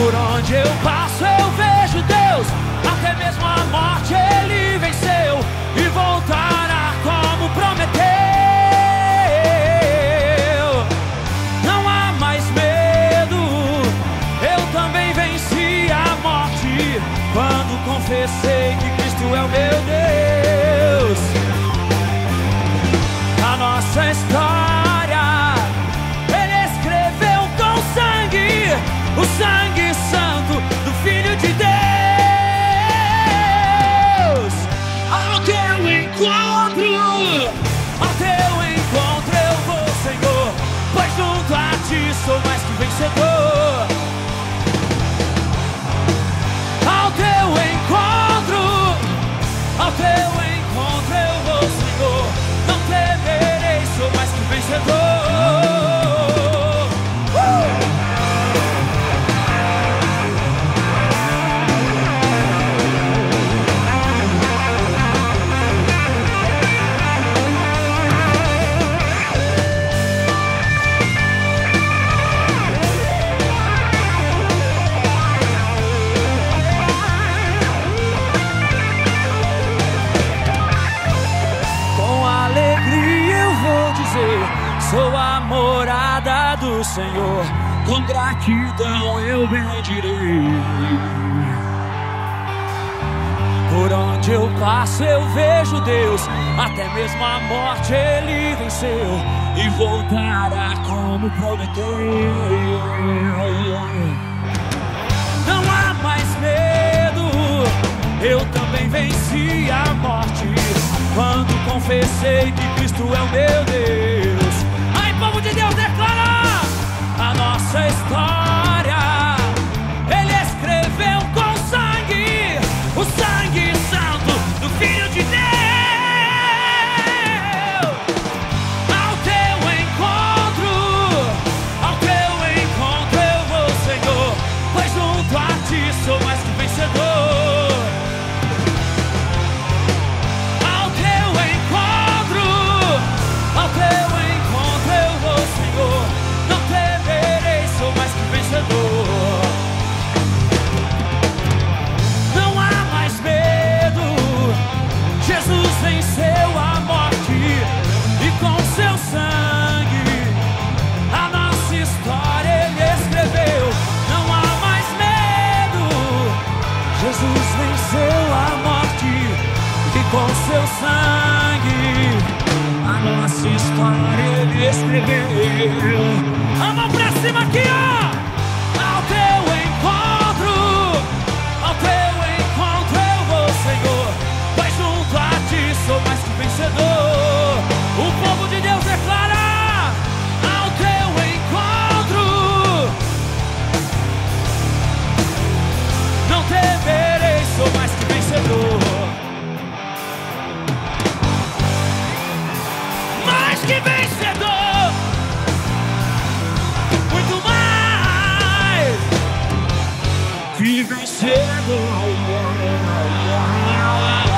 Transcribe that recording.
Por onde eu passo eu vejo Deus, até mesmo a morte ele venceu e voltará como prometeu. Não há mais medo, eu também venci a morte quando confessei que Cristo é o meu Deus. A nossa história. Ele escreveu com sangue o sangue. Sou a morada do Senhor. Com gratidão eu bendirei. Por onde eu passo eu vejo Deus, até mesmo a morte ele venceu e voltará como prometeu. Não há mais medo, eu também venci a morte quando confessei que Cristo é o com seu sangue a nossa história ele escreveu. A mão pra cima aqui, ó. Ao teu encontro, ao teu encontro eu vou, Senhor. Pois junto a ti sou mais que vencedor. O povo de Deus declara: Every morning, morning, morning.